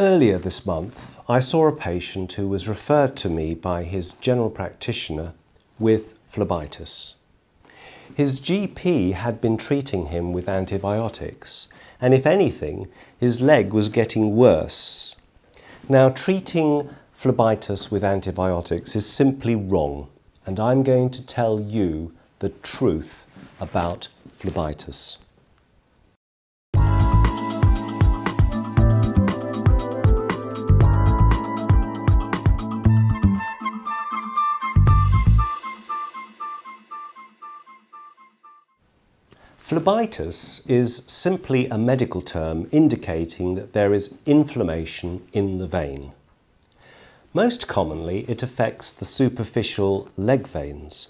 Earlier this month, I saw a patient who was referred to me by his general practitioner with phlebitis. His GP had been treating him with antibiotics, and if anything, his leg was getting worse. Now, treating phlebitis with antibiotics is simply wrong, and I'm going to tell you the truth about phlebitis. Phlebitis is simply a medical term indicating that there is inflammation in the vein. Most commonly, it affects the superficial leg veins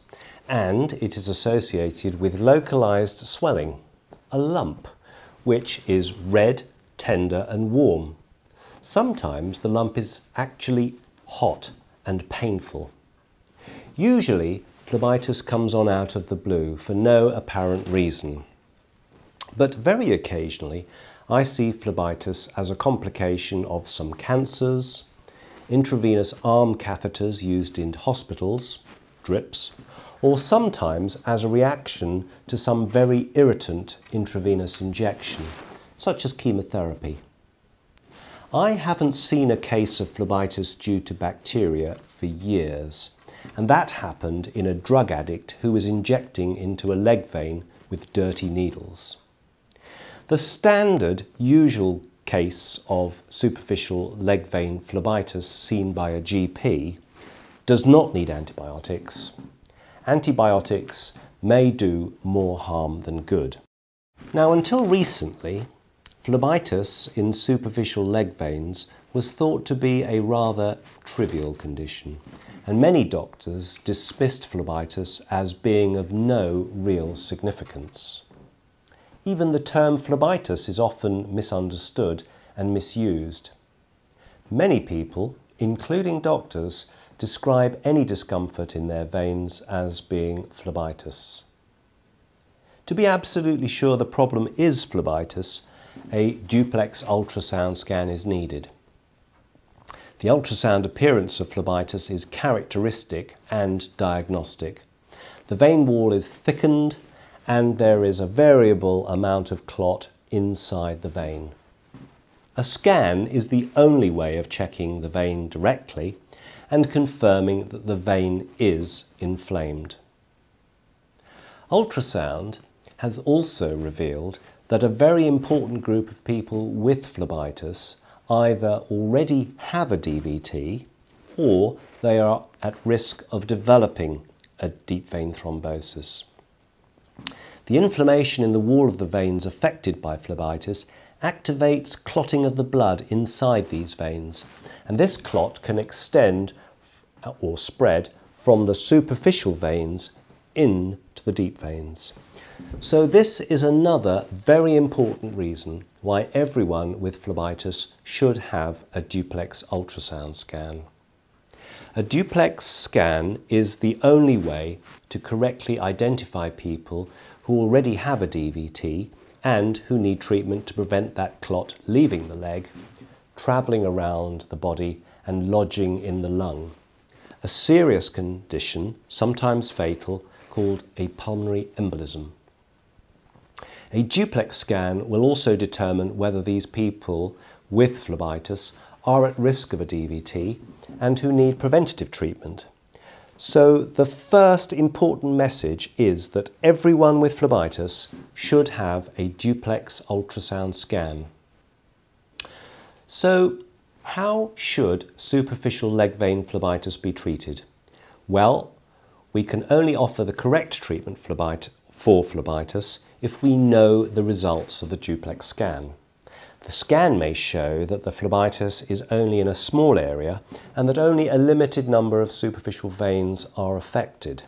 and it is associated with localized swelling, a lump, which is red, tender and warm. Sometimes the lump is actually hot and painful. Usually, phlebitis comes on out of the blue for no apparent reason. But very occasionally, I see phlebitis as a complication of some cancers, intravenous arm catheters used in hospitals, drips, or sometimes as a reaction to some very irritant intravenous injection, such as chemotherapy. I haven't seen a case of phlebitis due to bacteria for years, and that happened in a drug addict who was injecting into a leg vein with dirty needles. The standard usual case of superficial leg vein phlebitis seen by a GP does not need antibiotics. Antibiotics may do more harm than good. Now, until recently, phlebitis in superficial leg veins was thought to be a rather trivial condition and many doctors dismissed phlebitis as being of no real significance. Even the term phlebitis is often misunderstood and misused. Many people, including doctors, describe any discomfort in their veins as being phlebitis. To be absolutely sure the problem is phlebitis, a duplex ultrasound scan is needed. The ultrasound appearance of phlebitis is characteristic and diagnostic. The vein wall is thickened and there is a variable amount of clot inside the vein. A scan is the only way of checking the vein directly and confirming that the vein is inflamed. Ultrasound has also revealed that a very important group of people with phlebitis either already have a DVT or they are at risk of developing a deep vein thrombosis. The inflammation in the wall of the veins affected by phlebitis activates clotting of the blood inside these veins, and this clot can extend uh, or spread from the superficial veins into the deep veins. So this is another very important reason why everyone with phlebitis should have a duplex ultrasound scan. A duplex scan is the only way to correctly identify people who already have a DVT and who need treatment to prevent that clot leaving the leg, travelling around the body and lodging in the lung. A serious condition, sometimes fatal, called a pulmonary embolism. A duplex scan will also determine whether these people with phlebitis are at risk of a DVT and who need preventative treatment. So the first important message is that everyone with phlebitis should have a duplex ultrasound scan. So how should superficial leg vein phlebitis be treated? Well, we can only offer the correct treatment for phlebitis if we know the results of the duplex scan. The scan may show that the phlebitis is only in a small area and that only a limited number of superficial veins are affected.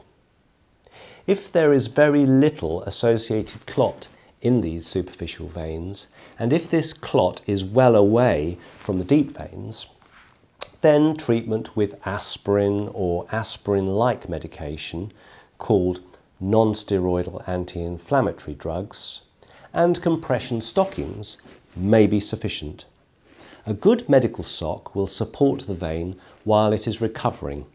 If there is very little associated clot in these superficial veins, and if this clot is well away from the deep veins, then treatment with aspirin or aspirin-like medication called non-steroidal anti-inflammatory drugs, and compression stockings may be sufficient. A good medical sock will support the vein while it is recovering,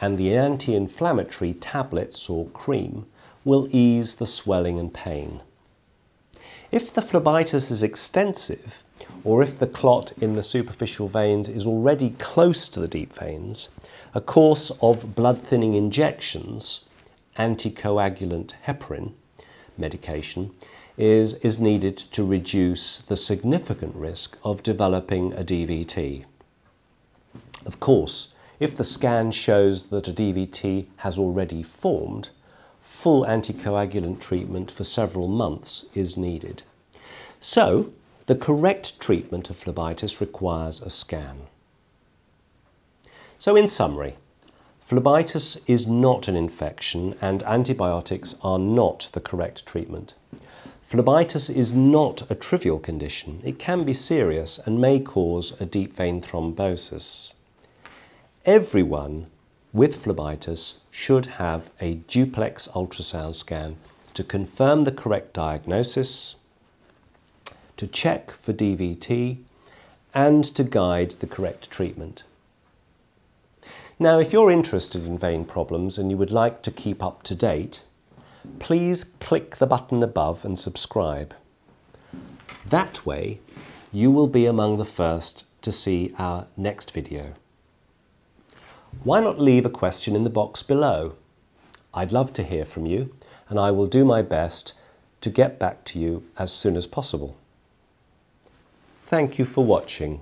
and the anti-inflammatory tablets or cream will ease the swelling and pain. If the phlebitis is extensive, or if the clot in the superficial veins is already close to the deep veins, a course of blood thinning injections, anticoagulant heparin medication, is, is needed to reduce the significant risk of developing a DVT. Of course, if the scan shows that a DVT has already formed, full anticoagulant treatment for several months is needed. So, the correct treatment of phlebitis requires a scan. So in summary, phlebitis is not an infection and antibiotics are not the correct treatment. Phlebitis is not a trivial condition. It can be serious and may cause a deep vein thrombosis. Everyone with phlebitis should have a duplex ultrasound scan to confirm the correct diagnosis, to check for DVT, and to guide the correct treatment. Now, if you're interested in vein problems and you would like to keep up to date, please click the button above and subscribe. That way, you will be among the first to see our next video. Why not leave a question in the box below? I'd love to hear from you and I will do my best to get back to you as soon as possible. Thank you for watching.